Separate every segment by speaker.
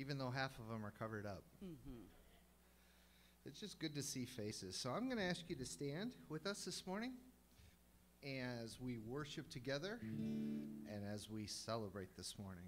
Speaker 1: even though half of them are covered up.
Speaker 2: Mm-hmm.
Speaker 1: It's just good to see faces. So I'm going to ask you to stand with us this morning as we worship together and as we celebrate this morning.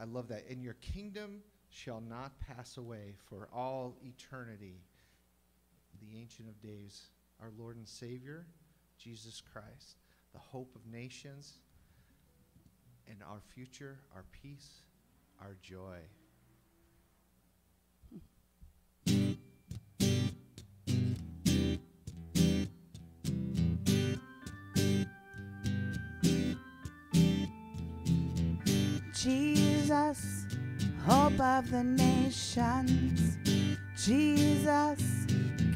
Speaker 1: I love that. And your kingdom shall not pass away for all eternity. The Ancient of Days, our Lord and Savior, Jesus Christ, the hope of nations, and our future, our peace, our joy.
Speaker 3: Jesus, hope of the nations. Jesus,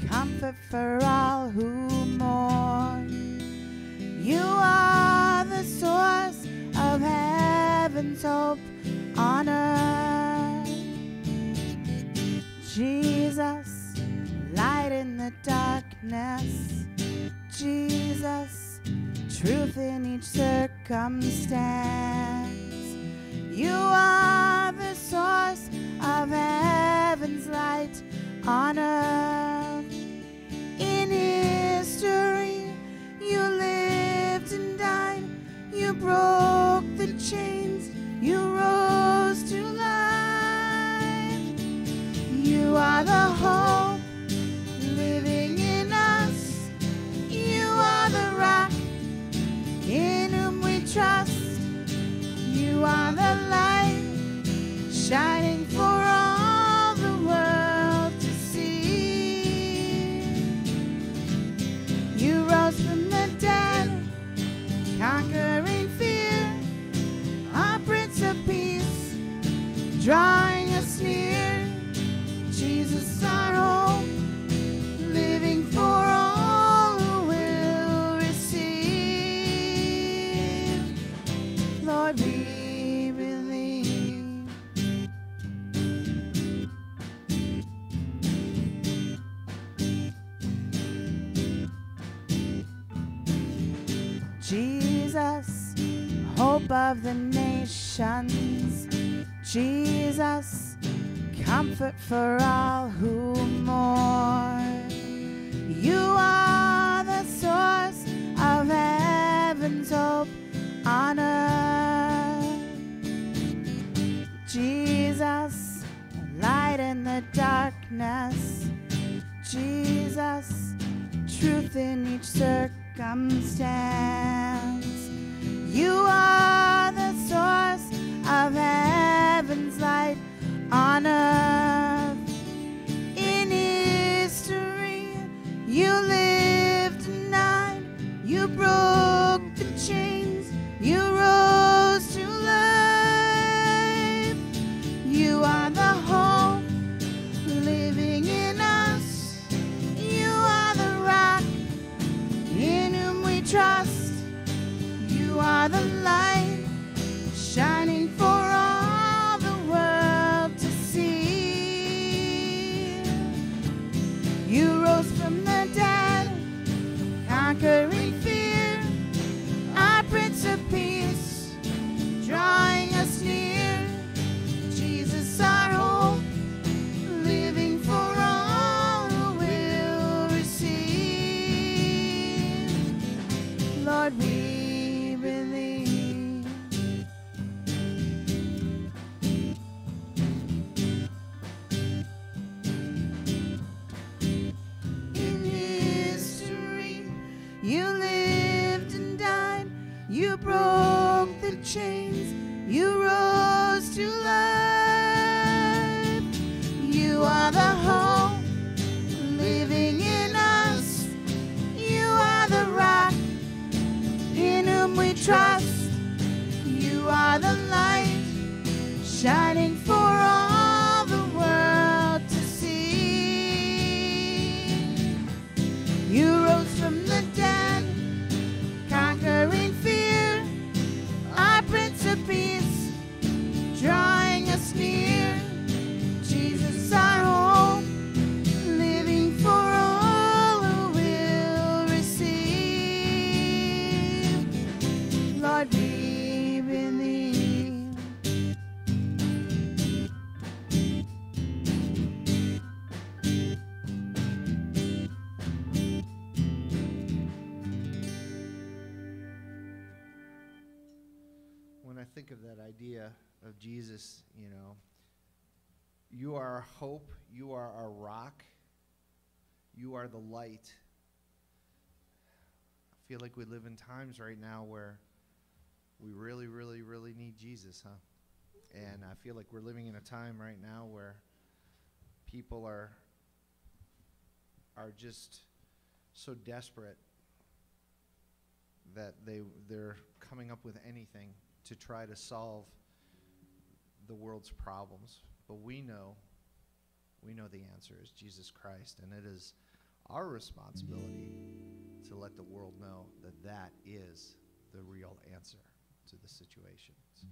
Speaker 3: comfort for all who mourn. You are the source of heaven's hope on earth. Jesus, light in the darkness. Jesus, truth in each circumstance. You are the source of heaven's light on earth. In history, you lived and died. You broke the chains. You rose to life. You are the hope living in us. You are the rock in whom we trust. You are the light shining of
Speaker 1: the nations. Jesus, comfort for all who mourn. You are the source of heaven's hope on earth. Jesus, light in the darkness. Jesus, truth in each circumstance. You are of heaven's light on earth. You are the light.
Speaker 2: I feel like we live in times right now where we really, really, really need Jesus, huh? And I feel like we're living in a time right now where people are are just so desperate that they they're coming up with anything to try to solve the world's problems. But we know we know the answer is Jesus Christ and it is our responsibility to let the world know that that is the real answer to the situations.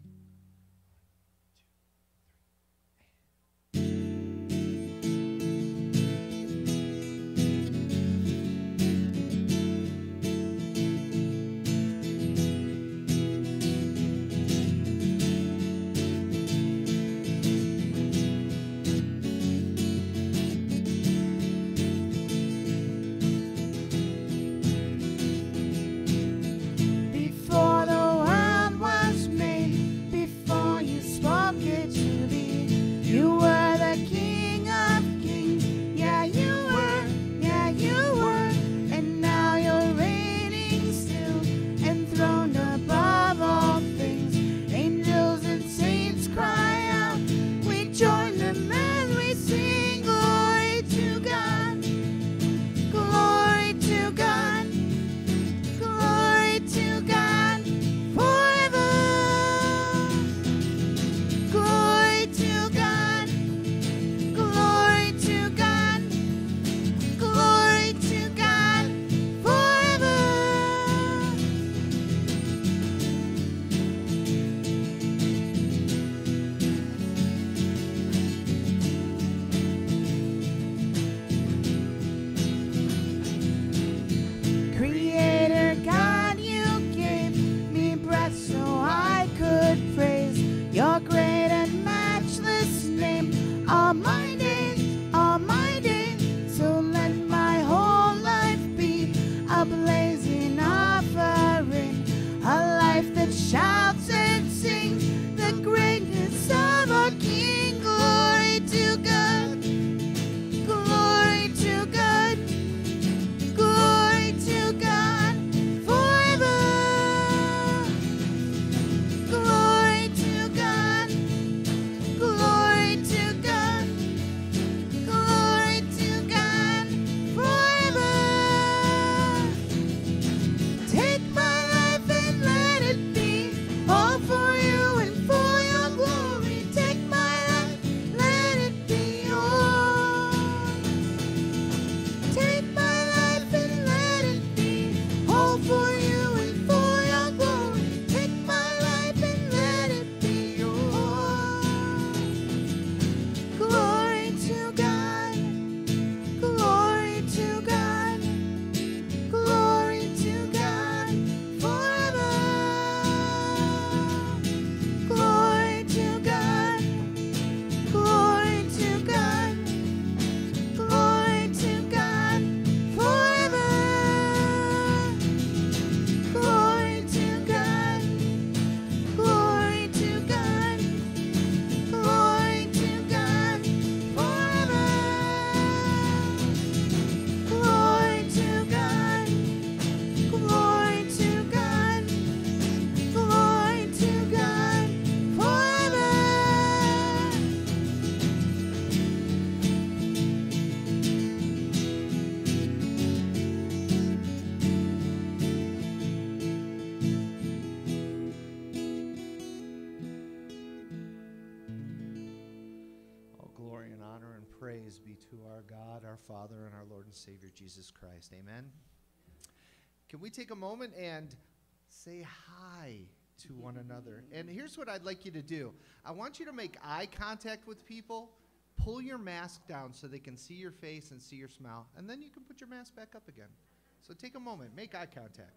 Speaker 2: Can we take a moment and say hi to one another? And here's what I'd like you to do I want you to make eye contact with people. Pull your mask down so they can see your face and see your smile, and then you can put your mask back up again. So take a moment, make eye contact.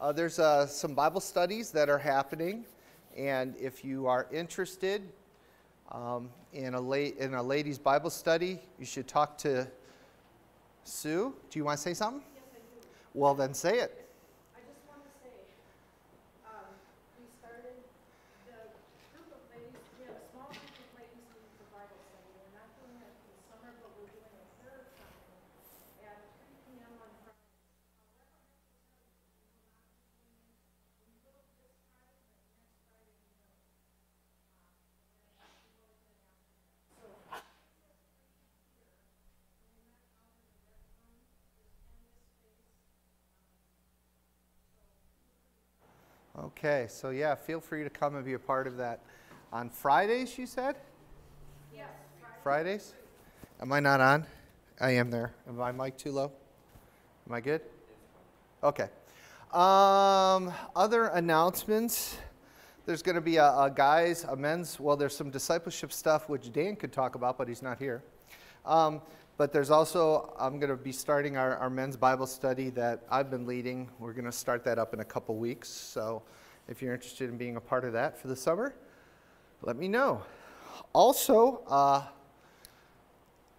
Speaker 2: Uh, there's uh, some Bible studies that are happening, and if you are interested um, in, a in a ladies' Bible study, you should talk to Sue. Do you want to say something?
Speaker 4: Yes, I do.
Speaker 2: Well, then say it.
Speaker 4: I just want to say, um, we started, the group of ladies, we have a small group of ladies meeting for Bible study. We're not doing it for the summer, but we're doing it third time at three P M on Friday.
Speaker 2: Okay, so yeah, feel free to come and be a part of that. On Fridays, you said?
Speaker 4: Yes,
Speaker 2: Fridays? Am I not on? I am there. Am my mic too low? Am I good? Okay. Um, other announcements. There's going to be a, a guys, a men's, well, there's some discipleship stuff which Dan could talk about, but he's not here. Um, but there's also, I'm going to be starting our, our men's Bible study that I've been leading. We're going to start that up in a couple weeks. So if you're interested in being a part of that for the summer, let me know. Also, uh,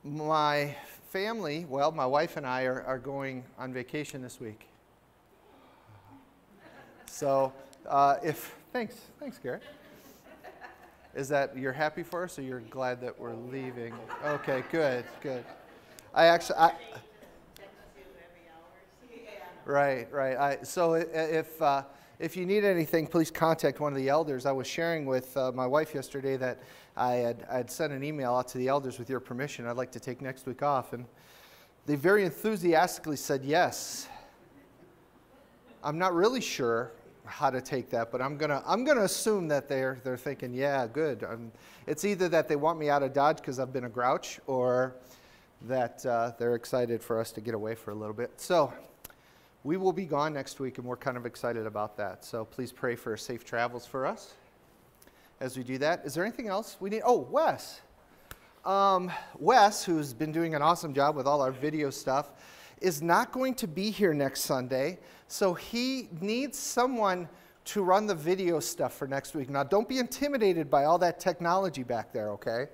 Speaker 2: my family, well, my wife and I are, are going on vacation this week. So, uh, if, thanks, thanks, Garrett. Is that you're happy for us or you're glad that we're leaving? Okay, good, good. I actually, I, right, right. I, so if, uh, if you need anything, please contact one of the elders. I was sharing with uh, my wife yesterday that I had, I had sent an email out to the elders with your permission. I'd like to take next week off. And they very enthusiastically said yes. I'm not really sure how to take that, but I'm gonna I'm gonna assume that they're they're thinking, yeah, good. Um, it's either that they want me out of Dodge because I've been a grouch, or that uh, they're excited for us to get away for a little bit. So we will be gone next week, and we're kind of excited about that. So please pray for safe travels for us as we do that. Is there anything else we need? Oh, Wes. Um, Wes, who's been doing an awesome job with all our video stuff, is not going to be here next Sunday. So he needs someone to run the video stuff for next week. Now, don't be intimidated by all that technology back there, okay?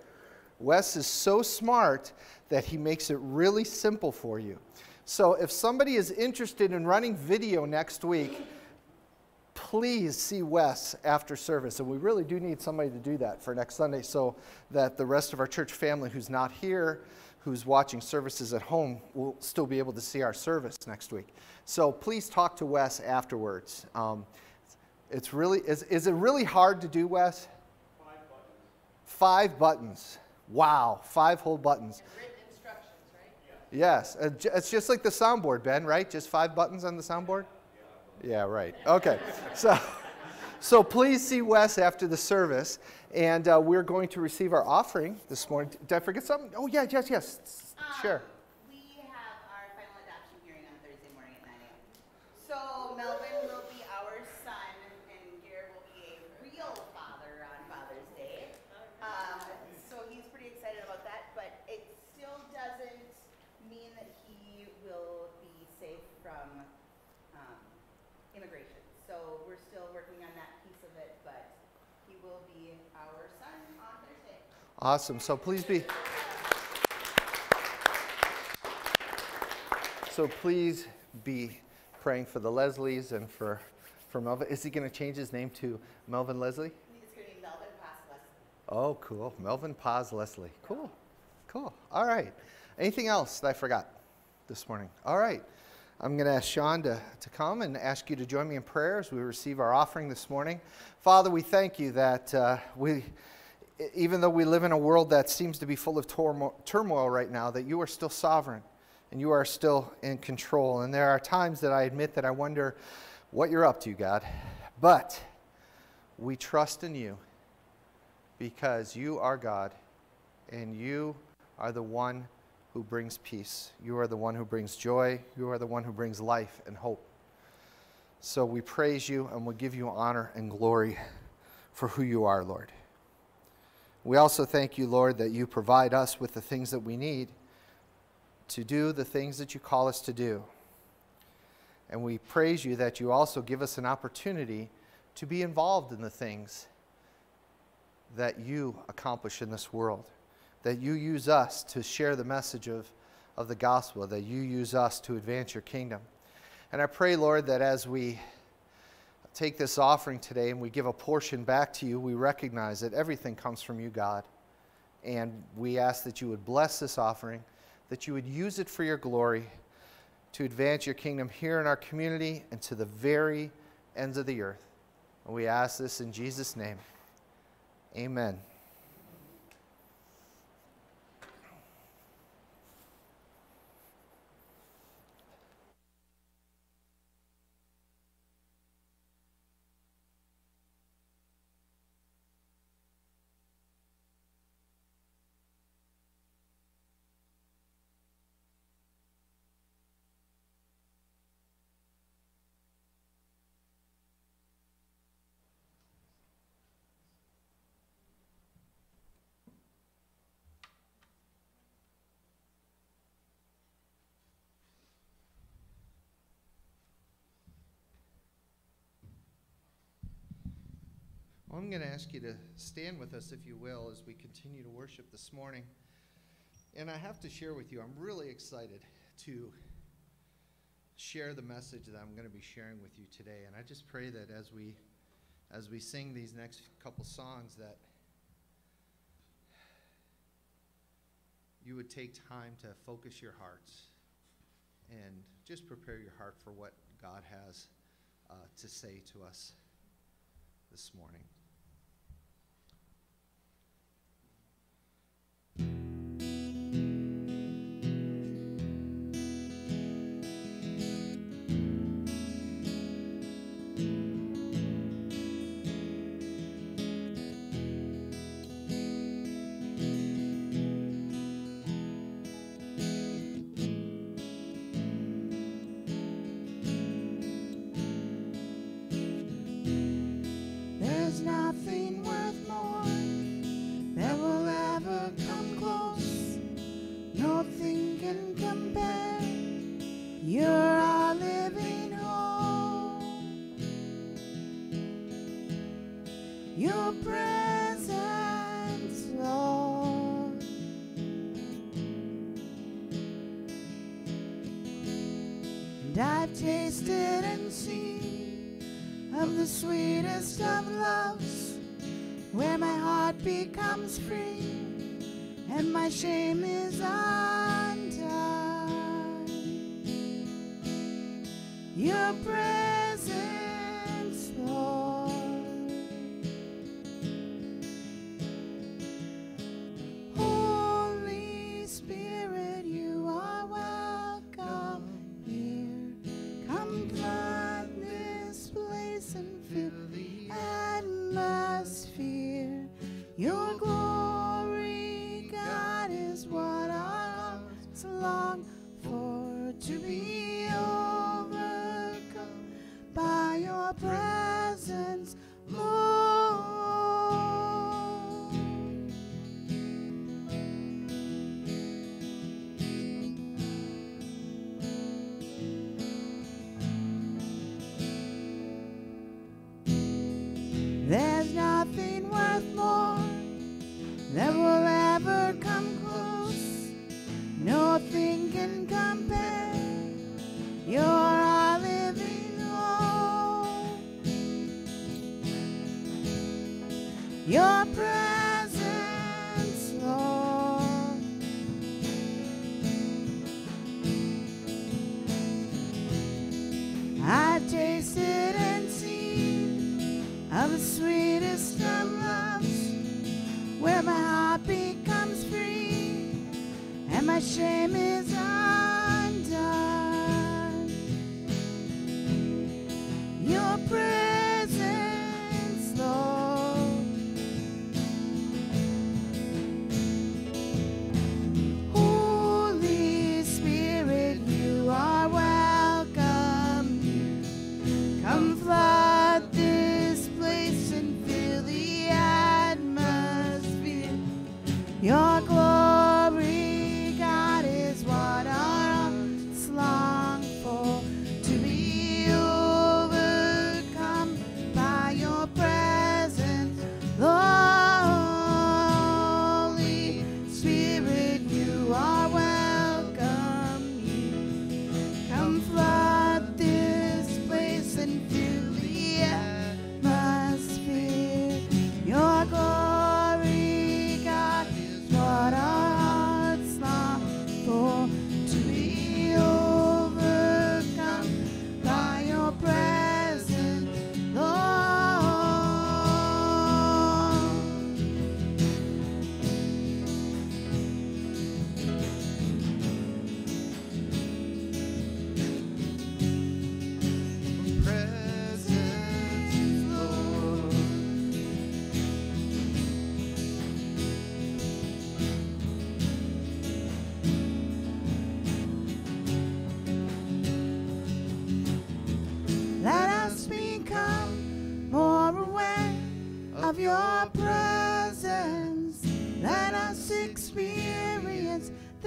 Speaker 2: Wes is so smart that he makes it really simple for you. So if somebody is interested in running video next week, please see Wes after service. And we really do need somebody to do that for next Sunday so that the rest of our church family who's not here, who's watching services at home, will still be able to see our service next week. So please talk to Wes afterwards. Um, it's really, is, is it really hard to do, Wes? Five buttons. Five buttons. Wow, five whole buttons.
Speaker 4: Written instructions, right?
Speaker 2: Yes, uh, it's just like the soundboard, Ben, right? Just five buttons on the soundboard? Yeah, right. Okay. So, so please see Wes after the service, and uh, we're going to receive our offering this morning. Did I forget something? Oh, yeah, yes, yes.
Speaker 5: Um,
Speaker 2: Sure.
Speaker 5: We have our final adoption hearing on Thursday morning at nine AM. So Melvin will be our son and Garrett will be a real father on Father's Day. Um, so he's pretty excited about that, but it still doesn't mean that he will be safe from, um, immigration. So we're still working will be our son on Thursday.
Speaker 2: Awesome. So please be. So please be praying for the Leslies and for, for Melvin. Is he going to change his name to Melvin Leslie?
Speaker 5: It's going to be Melvin Pasquez.
Speaker 2: Oh, cool. Melvin Paz Leslie. Cool. Cool. All right. Anything else that I forgot this morning? All right. I'm going to ask Sean to, to come and ask you to join me in prayer as we receive our offering this morning. Father, we thank you that uh, we, even though we live in a world that seems to be full of turmoil right now, that you are still sovereign and you are still in control. And there are times that I admit that I wonder what you're up to, God. But we trust in you because you are God and you are the one who brings peace. You are the one who brings joy. You are the one who brings life and hope. So we praise you and we give you honor and glory for who you are, Lord. We also thank you, Lord, that you provide us with the things that we need to do the things that you call us to do. And we praise you that you also give us an opportunity to be involved in the things that you accomplish in this world, that you use us to share the message of, of the gospel, that you use us to advance your kingdom. And I pray, Lord, that as we take this offering today and we give a portion back to you, we recognize that everything comes from you, God. And we ask that you would bless this offering, that you would use it for your glory to advance your kingdom here in our community and to the very ends of the earth. And we ask this in Jesus' name. Amen. I'm going to ask you to stand with us, if you will, as we continue to worship this morning. And I have to share with you, I'm really excited to share the message that I'm going to be sharing with you today. And I just pray that as we as we sing these next couple songs that you would take time to focus your hearts and just prepare your heart for what God has uh, to say to us this morning.
Speaker 1: The sweetest of loves, where my heart becomes free and my shame is undone. Your presence,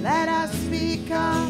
Speaker 1: Let us become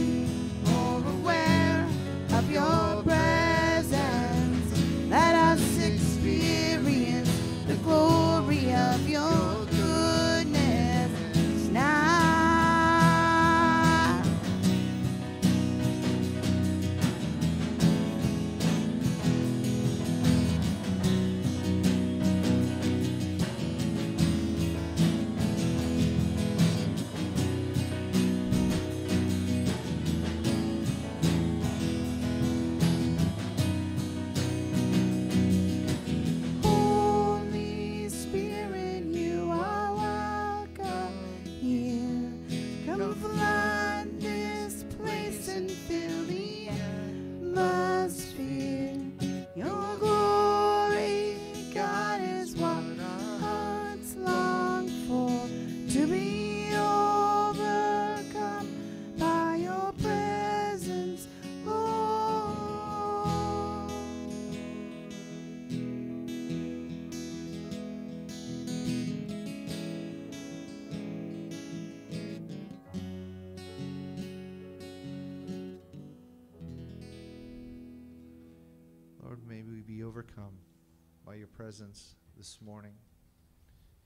Speaker 1: presence this
Speaker 2: morning.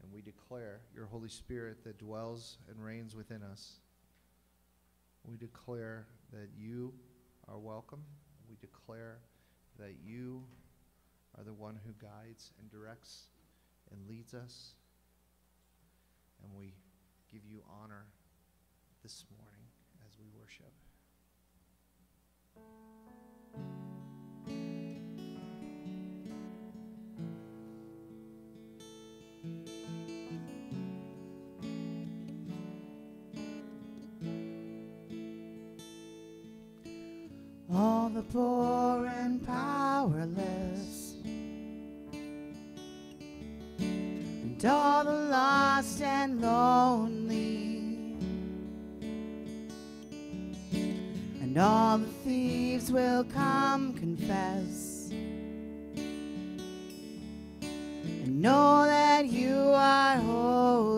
Speaker 2: And we declare your Holy Spirit that dwells and reigns within us. We declare that you are welcome. We declare that you are the one who guides and directs and leads us. And we give you honor this morning as we worship.
Speaker 1: the poor and powerless, and all the lost and lonely, and all the thieves will come confess. And know that you are holy.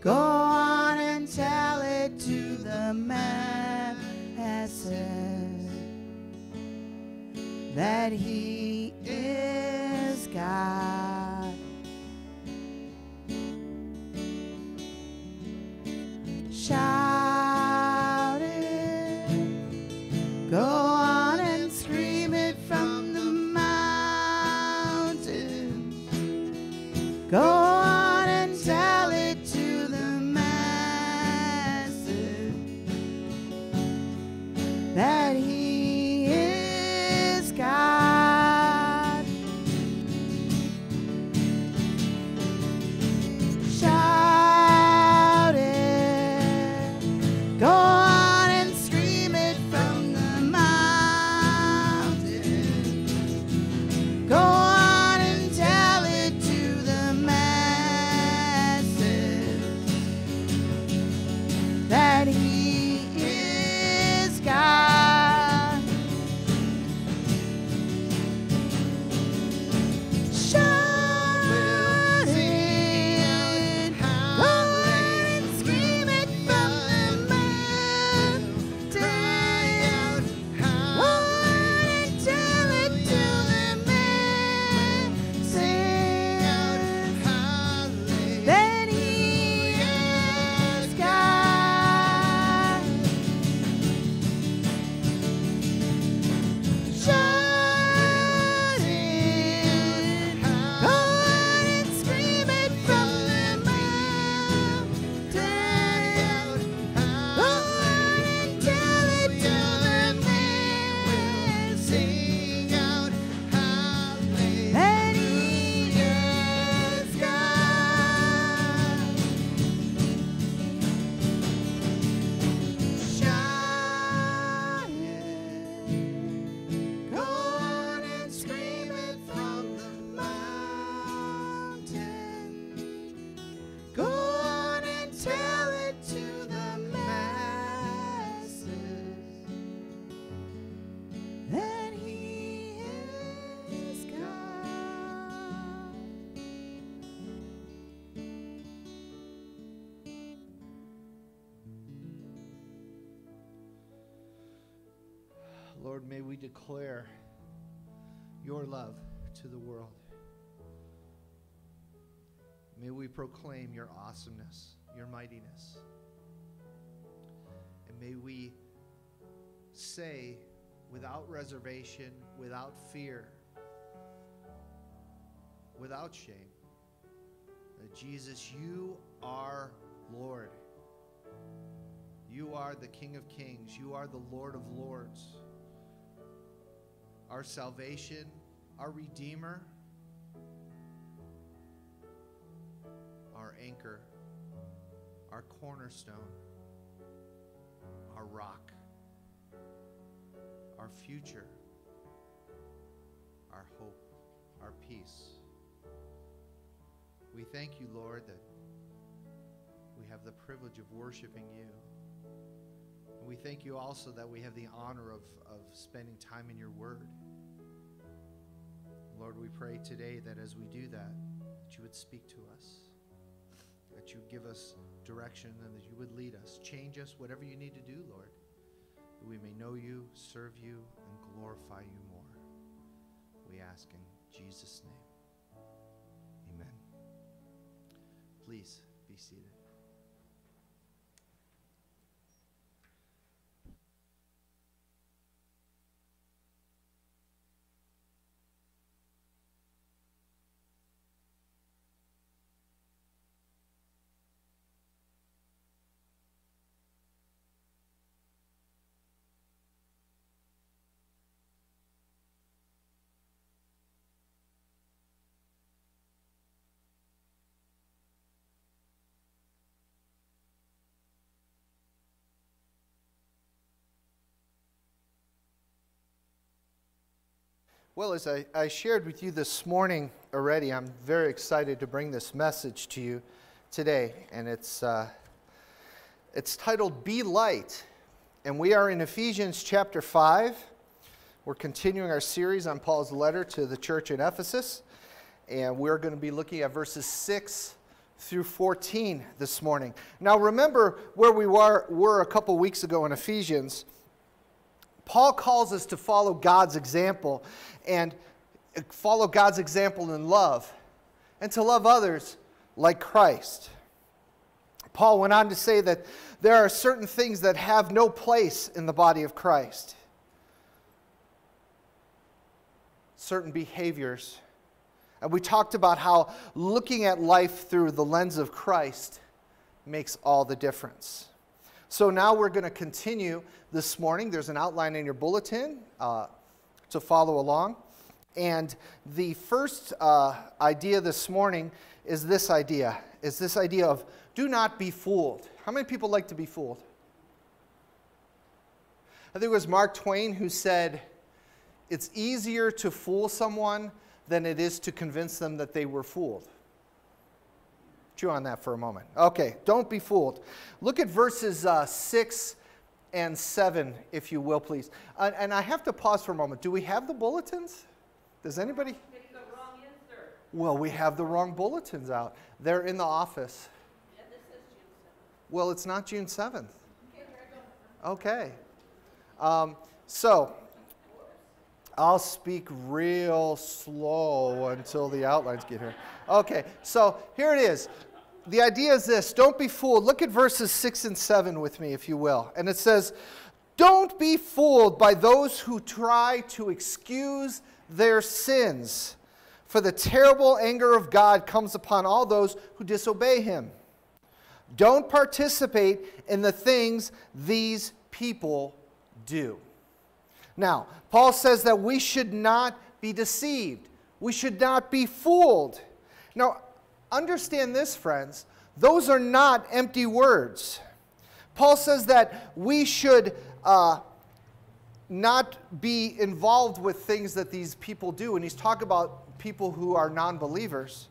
Speaker 1: Go on and tell it to the masses that he is God.
Speaker 2: declare your love to the world. May we proclaim your awesomeness, your mightiness. And may we say without reservation, without fear, without shame, that Jesus, you are Lord. You are the King of Kings. You are the Lord of Lords. Our salvation, our Redeemer, our anchor, our cornerstone, our rock, our future, our hope, our peace. We thank you, Lord, that we have the privilege of worshiping you. And we thank you also that we have the honor of, of spending time in your word. Lord, we pray today that as we do that, that you would speak to us, that you give us direction, and that you would lead us. Change us, whatever you need to do, Lord, that we may know you, serve you, and glorify you more. We ask in Jesus' name. Amen. Please be seated. Well, as I, I shared with you this morning already, I'm very excited to bring this message to you today. And it's, uh, it's titled Be Light. And we are in Ephesians chapter 5. We're continuing our series on Paul's letter to the church in Ephesus. And we're going to be looking at verses 6 through 14 this morning. Now, remember where we were, were a couple weeks ago in Ephesians. Paul calls us to follow God's example and follow God's example in love and to love others like Christ. Paul went on to say that there are certain things that have no place in the body of Christ, certain behaviors. And we talked about how looking at life through the lens of Christ makes all the difference. So now we're going to continue this morning. There's an outline in your bulletin uh, to follow along. And the first uh, idea this morning is this idea, is this idea of do not be fooled. How many people like to be fooled? I think it was Mark Twain who said, it's easier to fool someone than it is to convince them that they were fooled. Chew on that for a moment. Okay, don't be fooled. Look at verses uh, 6 and 7, if you will, please. Uh, and I have to pause for a moment. Do we have the bulletins? Does anybody? Well, we have the wrong bulletins out. They're in the office. Well, it's not June 7th. Okay. Um, so, I'll speak real slow until the outlines get here. Okay, so here it is the idea is this don't be fooled. Look at verses 6 and 7 with me, if you will. And it says, Don't be fooled by those who try to excuse their sins, for the terrible anger of God comes upon all those who disobey him. Don't participate in the things these people do. Now, Paul says that we should not be deceived. We should not be fooled. Now, Understand this, friends. Those are not empty words. Paul says that we should uh, not be involved with things that these people do. And he's talking about people who are non believers.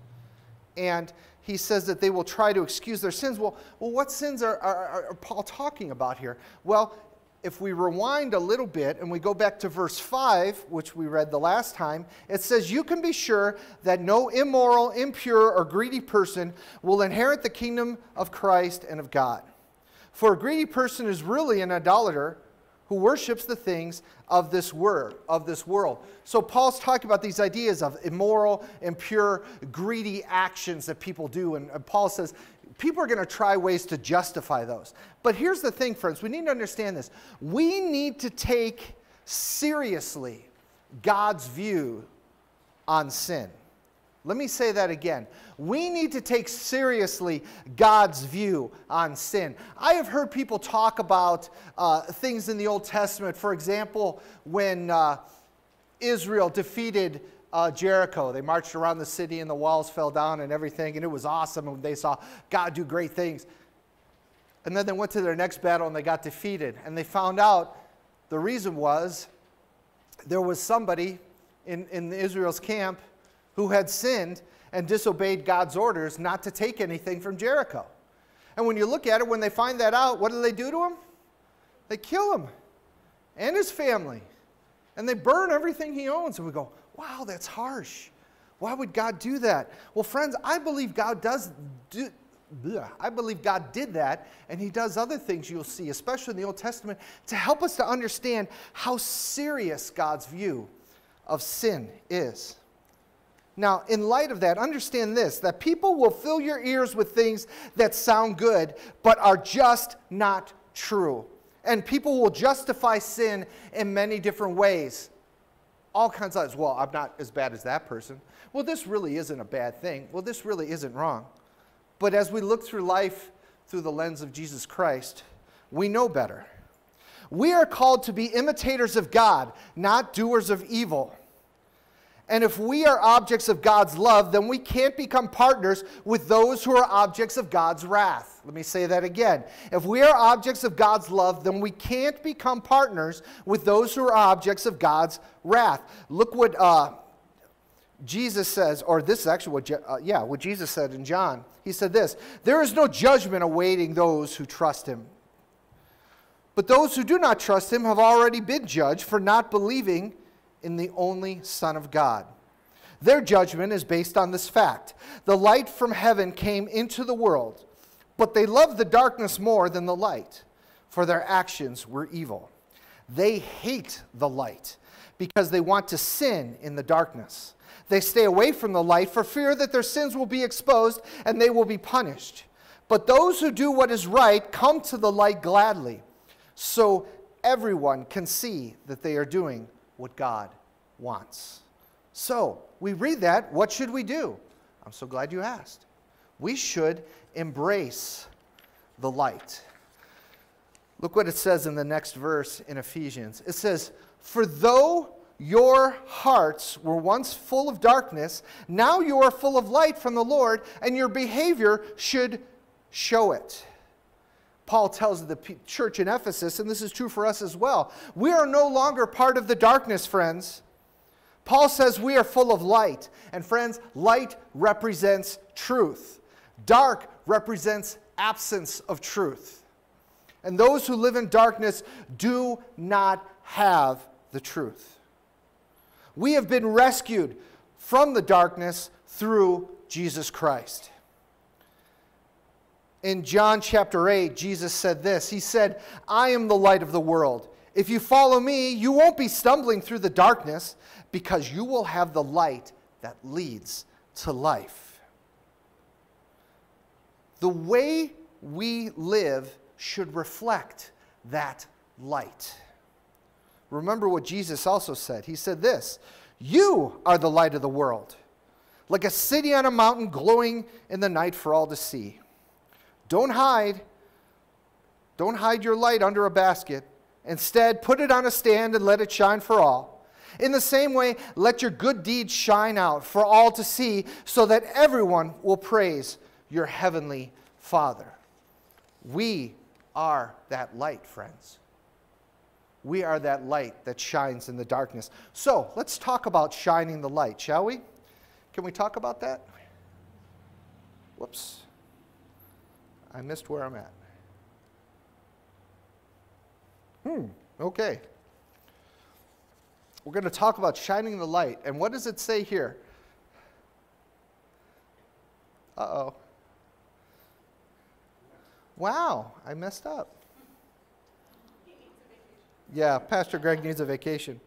Speaker 2: And he says that they will try to excuse their sins. Well, well what sins are, are, are Paul talking about here? Well, if we rewind a little bit and we go back to verse 5, which we read the last time, it says, You can be sure that no immoral, impure, or greedy person will inherit the kingdom of Christ and of God. For a greedy person is really an idolater, who worships the things of this word of this world. So Paul's talking about these ideas of immoral, impure, greedy actions that people do and, and Paul says people are going to try ways to justify those. But here's the thing friends, we need to understand this. We need to take seriously God's view on sin. Let me say that again. We need to take seriously God's view on sin. I have heard people talk about uh, things in the Old Testament. For example, when uh, Israel defeated uh, Jericho, they marched around the city and the walls fell down and everything, and it was awesome. And they saw God do great things. And then they went to their next battle and they got defeated. And they found out the reason was there was somebody in, in Israel's camp who had sinned and disobeyed God's orders not to take anything from Jericho. And when you look at it, when they find that out, what do they do to him? They kill him and his family. And they burn everything he owns. And we go, wow, that's harsh. Why would God do that? Well, friends, I believe God does do, I believe God did that, and He does other things you'll see, especially in the Old Testament, to help us to understand how serious God's view of sin is. Now, in light of that, understand this that people will fill your ears with things that sound good, but are just not true. And people will justify sin in many different ways. All kinds of, well, I'm not as bad as that person. Well, this really isn't a bad thing. Well, this really isn't wrong. But as we look through life through the lens of Jesus Christ, we know better. We are called to be imitators of God, not doers of evil. And if we are objects of God's love, then we can't become partners with those who are objects of God's wrath. Let me say that again. If we are objects of God's love, then we can't become partners with those who are objects of God's wrath. Look what uh, Jesus says, or this is actually what, uh, yeah, what Jesus said in John. He said this There is no judgment awaiting those who trust him. But those who do not trust him have already been judged for not believing in the only Son of God. Their judgment is based on this fact the light from heaven came into the world, but they loved the darkness more than the light, for their actions were evil. They hate the light because they want to sin in the darkness. They stay away from the light for fear that their sins will be exposed and they will be punished. But those who do what is right come to the light gladly, so everyone can see that they are doing what God wants. So, we read that. What should we do? I'm so glad you asked. We should embrace the light. Look what it says in the next verse in Ephesians. It says, For though your hearts were once full of darkness, now you are full of light from the Lord, and your behavior should show it. Paul tells the church in Ephesus, and this is true for us as well. We are no longer part of the darkness, friends. Paul says we are full of light. And friends, light represents truth, dark represents absence of truth. And those who live in darkness do not have the truth. We have been rescued from the darkness through Jesus Christ in John chapter 8, Jesus said this He said, I am the light of the world. If you follow me, you won't be stumbling through the darkness because you will have the light that leads to life. The way we live should reflect that light. Remember what Jesus also said. He said this You are the light of the world, like a city on a mountain glowing in the night for all to see. Don't hide. Don't hide your light under a basket. Instead, put it on a stand and let it shine for all. In the same way, let your good deeds shine out for all to see, so that everyone will praise your heavenly Father. We are that light, friends. We are that light that shines in the darkness. So let's talk about shining the light, shall we? Can we talk about that? Whoops. I missed where I'm at. Hmm, okay. We're going to talk about shining the light. And what does it say here? Uh oh. Wow, I messed up. Yeah, Pastor Greg needs a vacation.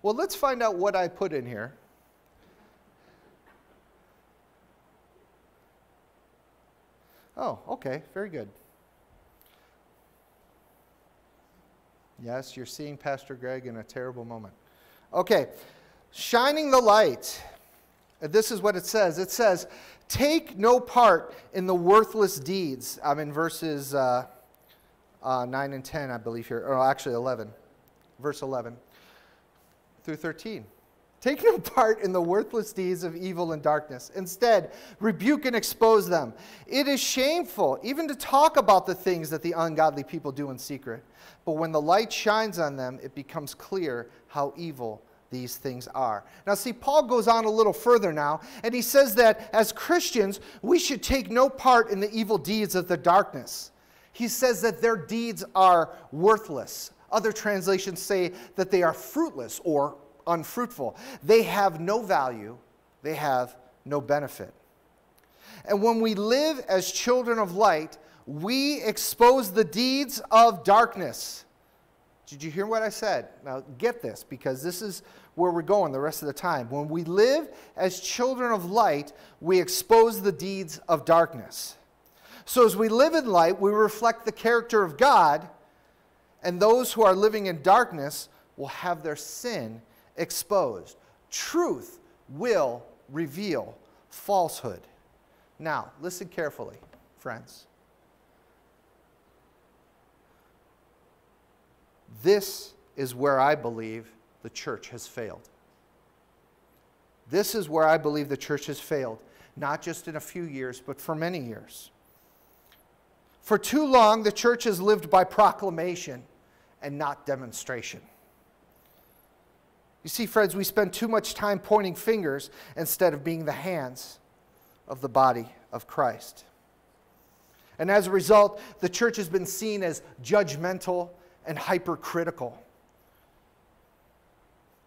Speaker 2: Well, let's find out what I put in here. Oh, okay, very good. Yes, you're seeing Pastor Greg in a terrible moment. Okay, shining the light. This is what it says. It says, "Take no part in the worthless deeds." I'm in verses uh, uh, nine and ten, I believe here, or actually eleven, verse eleven through thirteen. Take no part in the worthless deeds of evil and darkness. Instead, rebuke and expose them. It is shameful even to talk about the things that the ungodly people do in secret. But when the light shines on them, it becomes clear how evil these things are. Now, see, Paul goes on a little further now, and he says that as Christians, we should take no part in the evil deeds of the darkness. He says that their deeds are worthless. Other translations say that they are fruitless or unfruitful. They have no value, they have no benefit. And when we live as children of light, we expose the deeds of darkness. Did you hear what I said? Now get this because this is where we're going the rest of the time. When we live as children of light, we expose the deeds of darkness. So as we live in light, we reflect the character of God, and those who are living in darkness will have their sin exposed. Truth will reveal falsehood. Now, listen carefully, friends. This is where I believe the church has failed. This is where I believe the church has failed, not just in a few years, but for many years. For too long, the church has lived by proclamation and not demonstration. You see, friends, we spend too much time pointing fingers instead of being the hands of the body of Christ. And as a result, the church has been seen as judgmental and hypercritical.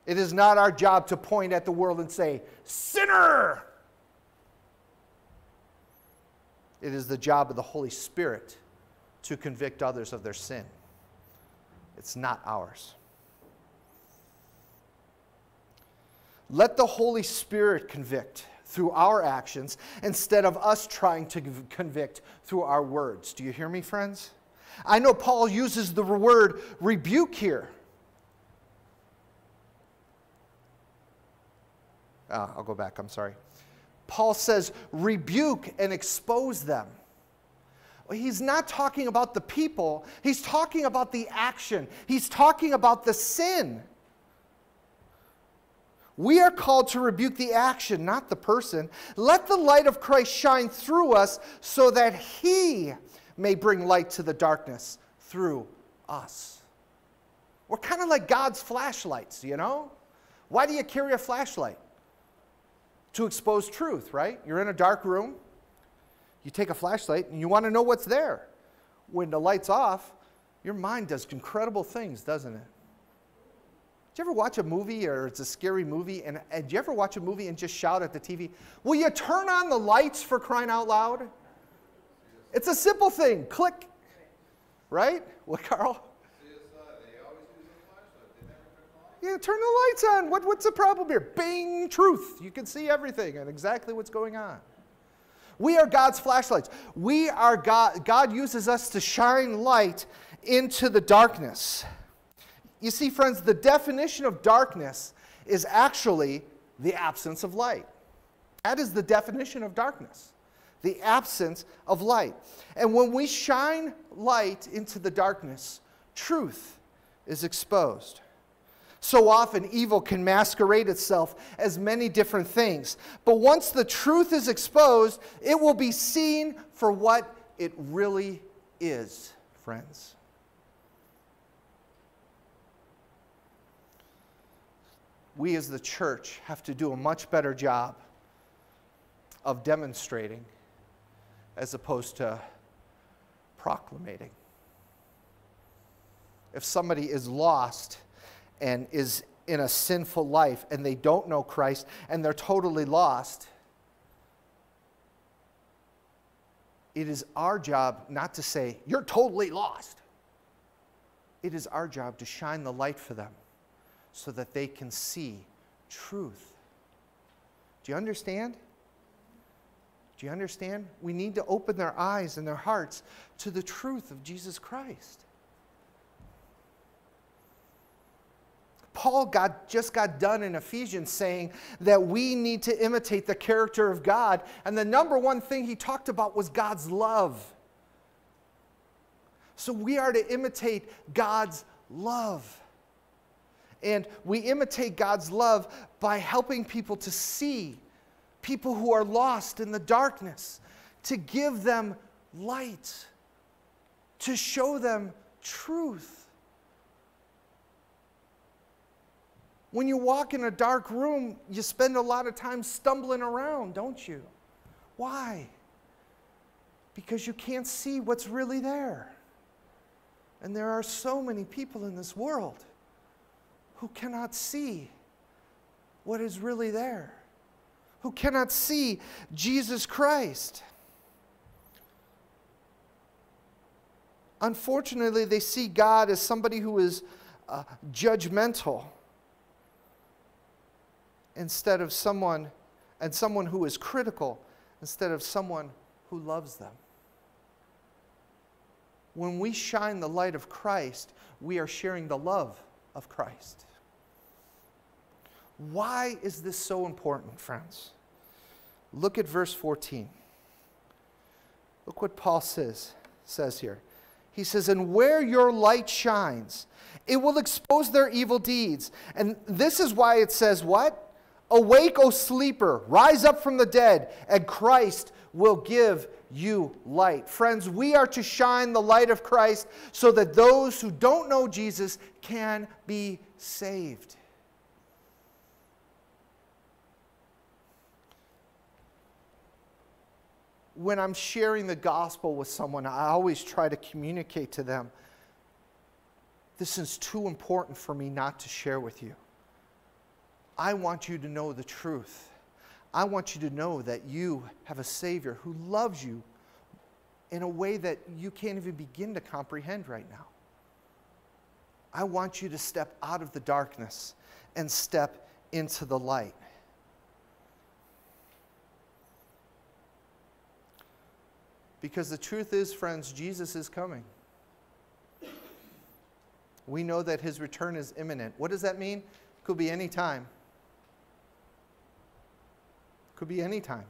Speaker 2: It is not our job to point at the world and say, Sinner! It is the job of the Holy Spirit to convict others of their sin. It's not ours. Let the Holy Spirit convict through our actions instead of us trying to convict through our words. Do you hear me, friends? I know Paul uses the word rebuke here. Uh, I'll go back, I'm sorry. Paul says, rebuke and expose them. He's not talking about the people, he's talking about the action, he's talking about the sin. We are called to rebuke the action, not the person. Let the light of Christ shine through us so that he may bring light to the darkness through us. We're kind of like God's flashlights, you know? Why do you carry a flashlight? To expose truth, right? You're in a dark room, you take a flashlight, and you want to know what's there. When the light's off, your mind does incredible things, doesn't it? Did you ever watch a movie or it's a scary movie and, and did you ever watch a movie and just shout at the TV, Will you turn on the lights for crying out loud? It's a simple thing. Click. Right? What, Carl? Yeah, turn the lights on. What, what's the problem here? Bing, truth. You can see everything and exactly what's going on. We are God's flashlights. We are God. God uses us to shine light into the darkness. You see, friends, the definition of darkness is actually the absence of light. That is the definition of darkness the absence of light. And when we shine light into the darkness, truth is exposed. So often, evil can masquerade itself as many different things. But once the truth is exposed, it will be seen for what it really is, friends. We as the church have to do a much better job of demonstrating as opposed to proclamating. If somebody is lost and is in a sinful life and they don't know Christ and they're totally lost, it is our job not to say, You're totally lost. it is our job to shine the light for them so that they can see truth. Do you understand? Do you understand? We need to open their eyes and their hearts to the truth of Jesus Christ. Paul got, just got done in Ephesians saying that we need to imitate the character of God. And the number one thing he talked about was God's love. So we are to imitate God's love. And we imitate God's love by helping people to see people who are lost in the darkness, to give them light, to show them truth. When you walk in a dark room, you spend a lot of time stumbling around, don't you? Why? Because you can't see what's really there. And there are so many people in this world who cannot see what is really there, who cannot see Jesus Christ. Unfortunately, they see God as somebody who is uh, judgmental instead of someone, and someone who is critical instead of someone who loves them. When we shine the light of Christ, we are sharing the love of Christ. Why is this so important, friends? Look at verse 14. Look what Paul says, says here. He says, And where your light shines, it will expose their evil deeds. And this is why it says, What? Awake, O sleeper, rise up from the dead, and Christ will give you light. Friends, we are to shine the light of Christ so that those who don't know Jesus can be saved. When I'm sharing the gospel with someone, I always try to communicate to them this is too important for me not to share with you. I want you to know the truth. I want you to know that you have a Savior who loves you in a way that you can't even begin to comprehend right now. I want you to step out of the darkness and step into the light. Because the truth is, friends, Jesus is coming. We know that his return is imminent. What does that mean? Could be any time. Could be any time.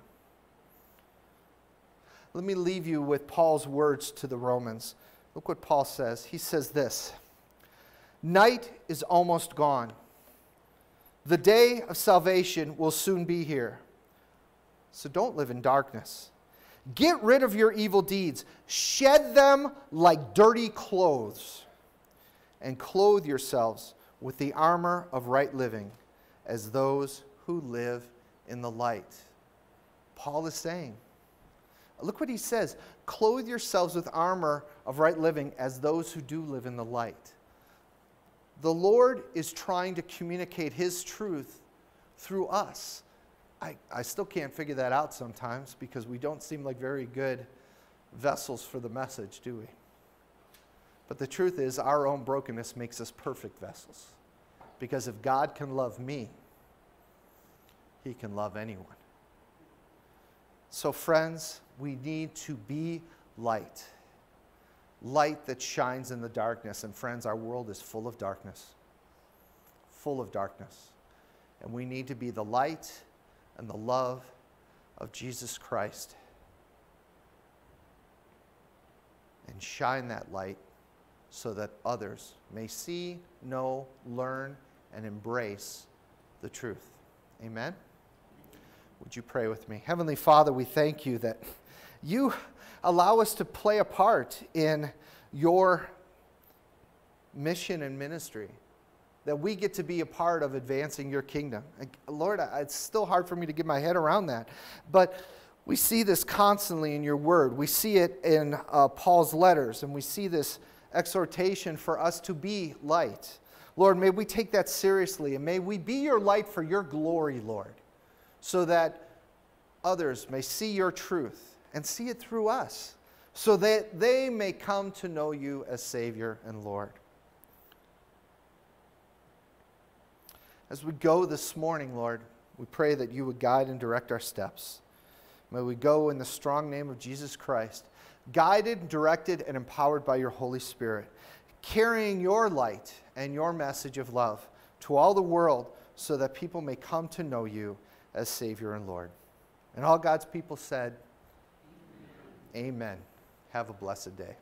Speaker 2: Let me leave you with Paul's words to the Romans. Look what Paul says. He says this Night is almost gone. The day of salvation will soon be here. So don't live in darkness. Get rid of your evil deeds, shed them like dirty clothes, and clothe yourselves with the armor of right living as those who live in the light. Paul is saying, look what he says clothe yourselves with armor of right living as those who do live in the light. The Lord is trying to communicate his truth through us. I, I still can't figure that out sometimes because we don't seem like very good vessels for the message, do we? But the truth is, our own brokenness makes us perfect vessels. Because if God can love me, he can love anyone. So, friends, we need to be light. Light that shines in the darkness. And, friends, our world is full of darkness. Full of darkness. And we need to be the light and the love of Jesus Christ. And shine that light so that others may see, know, learn, and embrace the truth. Amen. Would you pray with me? Heavenly Father, we thank you that you allow us to play a part in your mission and ministry, that we get to be a part of advancing your kingdom. Lord, it's still hard for me to get my head around that. But we see this constantly in your word. We see it in uh, Paul's letters, and we see this exhortation for us to be light. Lord, may we take that seriously, and may we be your light for your glory, Lord so that others may see your truth and see it through us, so that they may come to know you as Savior and Lord. As we go this morning, Lord, we pray that you would guide and direct our steps. May we go in the strong name of Jesus Christ, guided, directed, and empowered by your Holy Spirit, carrying your light and your message of love to all the world so that people may come to know you as Savior and Lord. And all God's people said, Amen. Amen. Have a blessed day.